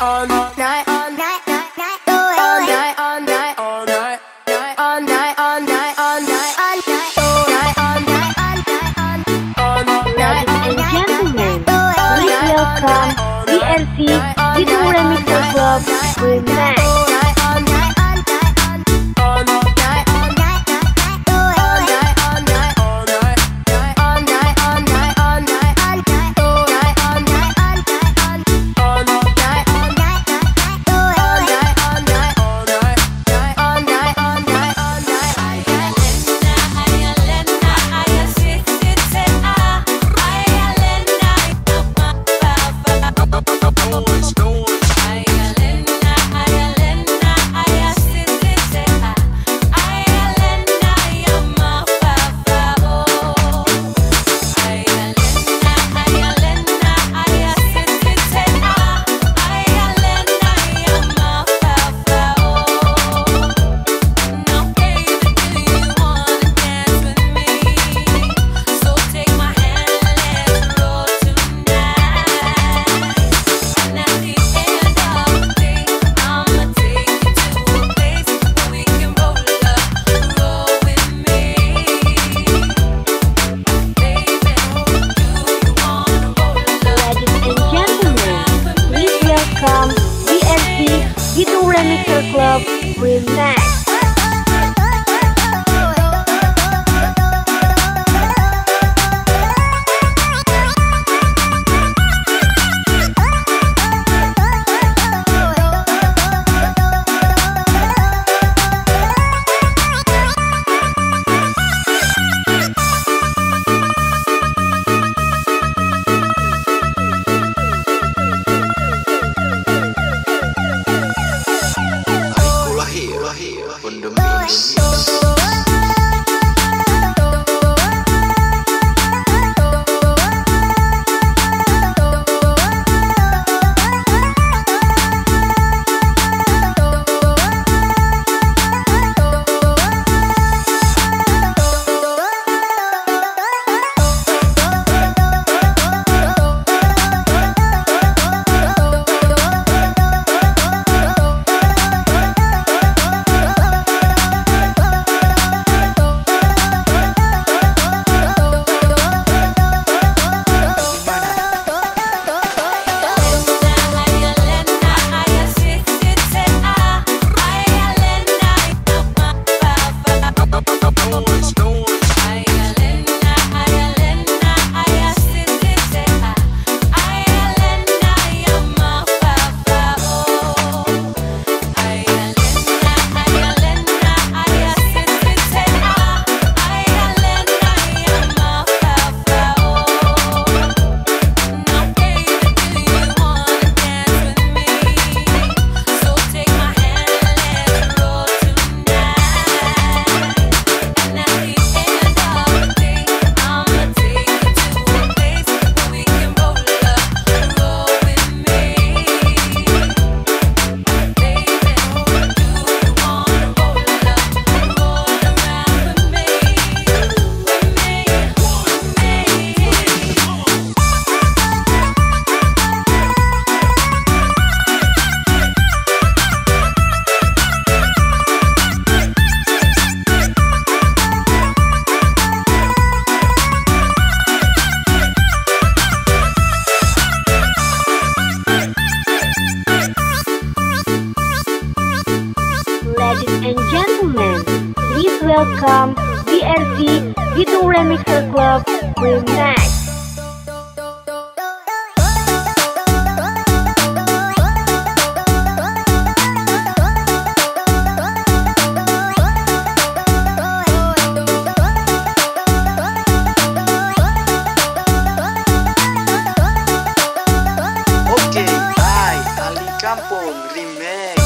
all night, all night, night, night, all night, all night, all night, all night, all night, all night, all night, all night, all night, all night, all Ladies night, and gentlemen, please welcome BRC Video Remixer Club Remix. Ladies welcome DMP Gitu Remixer Club. Remax you do Remixer Club Ali Kampong Remake.